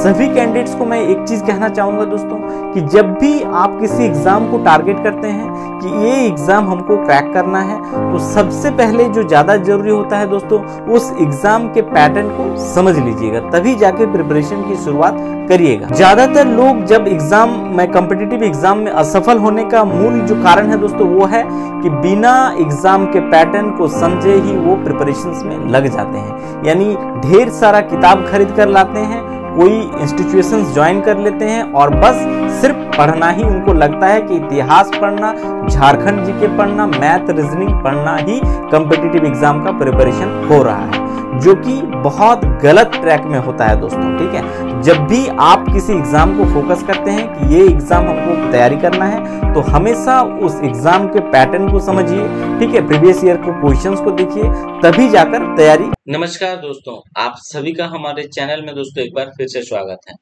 सभी कैंडिडेट्स को मैं एक चीज़ कहना चाहूँगा दोस्तों, कि जब भी आप किसी एग्ज़ाम को टारगेट करते हैं, कि ये एग्ज़ाम हमको क्रैक करना है तो सबसे पहले जो ज़्यादा ज़रूरी होता है दोस्तों, उस एग्ज़ाम के पैटर्न को समझ लीजिएगा, तभी जाके प्रिपरेशन की शुरुआत करिएगा। ज़्यादातर लोग जब एग्ज़ाम में कॉम्पिटिटिव एग्ज़ाम में असफल होने का मूल जो कारण है दोस्तों, वो है कि बिना एग्ज़ाम के पैटर्न को समझे ही वो प्रिपरेशन में लग जाते हैं। यानी ढेर सारा किताब खरीद कर लाते हैं कोई इंस्टीट्यूशन ज्वाइन कर लेते हैं और बस सिर्फ़ पढ़ना ही उनको लगता है कि इतिहास पढ़ना, झारखंड जी के पढ़ना मैथ रीजनिंग पढ़ना ही कम्पिटिटिव एग्ज़ाम का प्रिपरेशन हो रहा है। जो कि बहुत गलत ट्रैक में होता है दोस्तों, ठीक है? जब भी आप किसी एग्ज़ाम को फोकस करते हैं कि ये एग्ज़ाम हमको तैयारी करना है तो हमेशा उस एग्ज़ाम के पैटर्न को समझिए, ठीक है? प्रीवियस ईयर को क्वेश्चंस को देखिए, तभी जाकर तैयारी नमस्कार दोस्तों, आप सभी का हमारे चैनल में दोस्तों एक बार फिर से स्वागत है।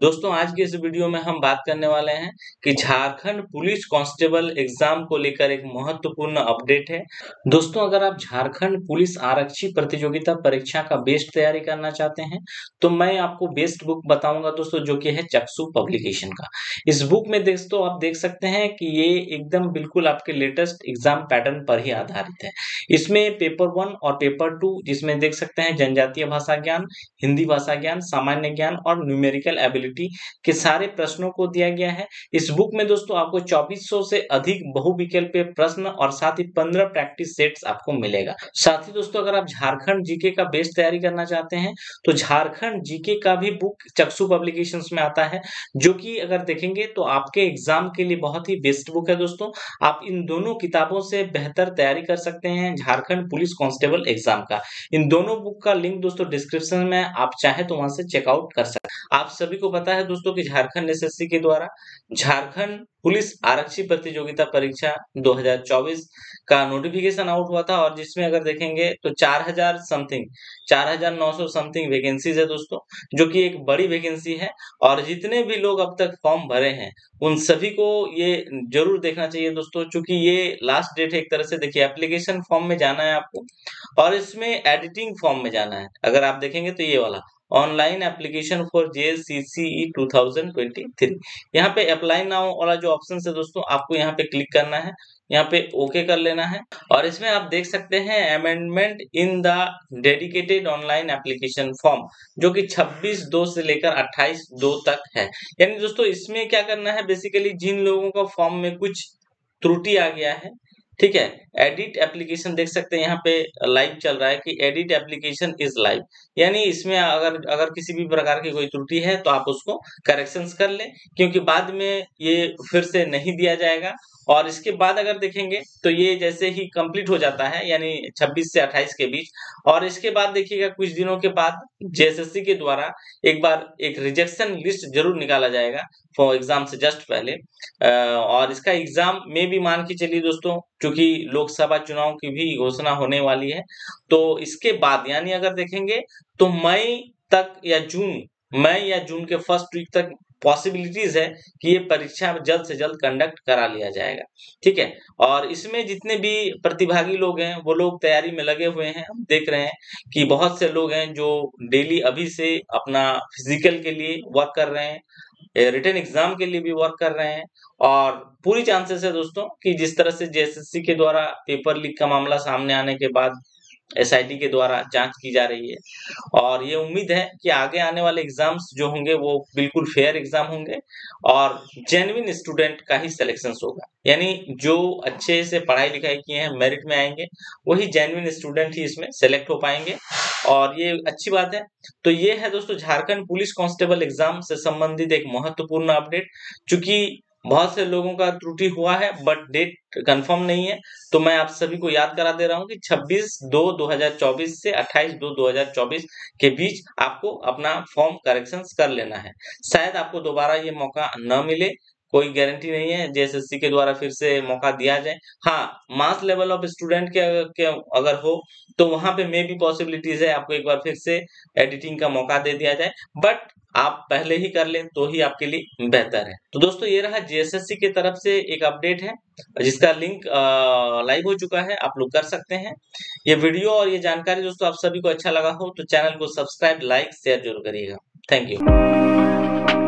दोस्तों, आज के इस वीडियो में हम बात करने वाले हैं कि झारखंड पुलिस कांस्टेबल एग्ज़ाम को लेकर एक महत्वपूर्ण अपडेट है। दोस्तों, अगर आप झारखंड पुलिस आरक्षी प्रतियोगिता परीक्षा का बेस्ट तैयारी करना चाहते हैं तो मैं आपको बेस्ट बुक बताऊँगा दोस्तों, जो कि है चक्सू पब्लिकेशन का। इस बुक में दोस्तों, आप देख सकते हैं कि ये एकदम बिल्कुल आपके लेटेस्ट एग्ज़ाम पैटर्न पर ही आधारित है। इसमें पेपर वन और पेपर टू, जिसमें देख सकते हैं जनजातीय भाषा ज्ञान, हिंदी भाषा ज्ञान, सामान्य ज्ञान और न्यूमेरिकल एबिलिटी एबिलिटी के सारे प्रश्नों को दिया गया है। इस बुक में दोस्तों आपको 2400 से अधिक बहुविकल्पीय प्रश्न और साथ ही 15 प्रैक्टिस सेट्स आपको मिलेगा। साथ ही दोस्तों अगर आप झारखंड जीके का बेस्ट तैयारी करना चाहते हैं तो झारखंड जीके का भी बुक चक्सू पब्लिकेशन में आता है, जो कि अगर देखेंगे तो आपके एग्ज़ाम के लिए बहुत ही बेस्ट बुक है दोस्तों। आप इन दोनों किताबों से बेहतर तैयारी कर सकते हैं झारखंड पुलिस कांस्टेबल एग्ज़ाम का। इन दोनों बुक का लिंक दोस्तों डिस्क्रिप्शन में आप चाहे तो वहाँ से चेकआउट कर सकते आप सभी को पता है दोस्तों कि झारखंड एसएससी के द्वारा झारखंड पुलिस आरक्षी प्रतियोगिता परीक्षा 2024 का नोटिफिकेशन आउट हुआ था और जिसमें अगर देखेंगे तो 4000 समथिंग 4900 समथिंग वैकेंसीज है दोस्तों, जो कि एक बड़ी वैकेंसी है और जितने भी लोग अब तक फॉर्म भरे हैं, उन सभी को ये ज़रूर देखना चाहिए दोस्तों, चूँकि ये लास्ट डेट है एक तरह से, देखिए एप्लीकेशन फॉर्म में जाना है आपको और इसमें एडिटिंग फॉर्म में जाना है। अगर आप देखेंगे तो ये वाला। Online application for J C C two thousand twenty three. यहाँ पे अप्लाई नाउ वाला जो ऑप्शन है दोस्तों, आपको यहाँ पे क्लिक करना है। यहाँ पे ओके कर लेना है। और इसमें आप देख सकते हैं amendment in the dedicated online application form जो कि 26 दो से लेकर 28 दो तक है। यानी दोस्तों, इसमें क्या करना है? बेसिकली जिन लोगों का फॉर्म में कुछ त्रुटि आ गया है ठीक है एडिट एप्लीकेशन देख सकते हैं, यहाँ पे लाइव चल रहा है कि एडिट एप्लीकेशन इज़ लाइव यानी इसमें अगर अगर किसी भी प्रकार की कोई त्रुटि है तो आप उसको करेक्शंस कर लें, क्योंकि बाद में ये फिर से नहीं दिया जाएगा। और इसके बाद अगर देखेंगे तो ये जैसे ही कंप्लीट हो जाता है, यानी 26 से 28 के बीच। और इसके बाद देखिएगा, कुछ दिनों के बाद जेएसएससी के द्वारा एक बार एक रिजेक्शन लिस्ट ज़रूर निकाला जाएगा फॉर एग्ज़ाम से जस्ट पहले। और इसका एग्ज़ाम में भी मान के चलिए दोस्तों क्योंकि लोकसभा चुनाव की भी घोषणा होने वाली है। तो इसके बाद यानी अगर देखेंगे तो मई तक या जून, मई या जून के फ़र्स्ट वीक तक पॉसिबिलिटीज है कि ये परीक्षा जल्द से जल्द कंडक्ट करा लिया जाएगा। ठीक है? और इसमें जितने भी प्रतिभागी लोग हैं, वो लोग तैयारी में लगे हुए हैं। हम देख रहे हैं कि बहुत से लोग हैं जो डेली अभी से अपना फ़िज़िकल के लिए वर्क कर रहे हैं। रिटर्न एग्ज़ाम के लिए भी वर्क कर रहे हैं। और पूरी चांसेस है दोस्तों कि जिस तरह से जेएसएससी के द्वारा पेपर लीक का मामला सामने आने के बाद एसआईटी के द्वारा जाँच की जा रही है। और ये उम्मीद है कि आगे आने वाले एग्ज़ाम्स जो होंगे वो बिल्कुल फेयर एग्ज़ाम होंगे और जेनविन स्टूडेंट का ही सिलेक्शन होगा। यानी जो अच्छे से पढ़ाई लिखाई किए हैं मेरिट में आएँगे, वही जेनविन स्टूडेंट ही इसमें सेलेक्ट हो पाएँगे। और ये अच्छी बात है। तो ये है दोस्तों, झारखंड पुलिस कांस्टेबल एग्ज़ाम से संबंधित एक महत्वपूर्ण अपडेट चूँकि बहुत से लोगों का त्रुटि हुआ है बट डेट कंफर्म नहीं है। तो मैं आप सभी को याद करा दे रहा हूँ कि 26 दो 2024 से 28 दो 2024 के बीच आपको अपना फॉर्म करेक्शन कर लेना है। शायद आपको दोबारा ये मौका न मिले कोई गारंटी नहीं है जेएसएससी के द्वारा फिर से मौका दिया जाए। हाँ मास लेवल ऑफ़ स्टूडेंट के, अगर हो तो वहाँ पे मे भी पॉसिबिलिटीज है आपको एक बार फिर से एडिटिंग का मौका दे दिया जाए। बट आप पहले ही कर लें तो ही आपके लिए बेहतर है। तो दोस्तों ये रहा जेएसएससी की तरफ़ से एक अपडेट है जिसका लिंक लाइव हो चुका है आप लोग कर सकते हैं। ये वीडियो और ये जानकारी दोस्तों आप सभी को अच्छा लगा हो तो चैनल को सब्सक्राइब लाइक शेयर ज़रूर करिएगा। Thank you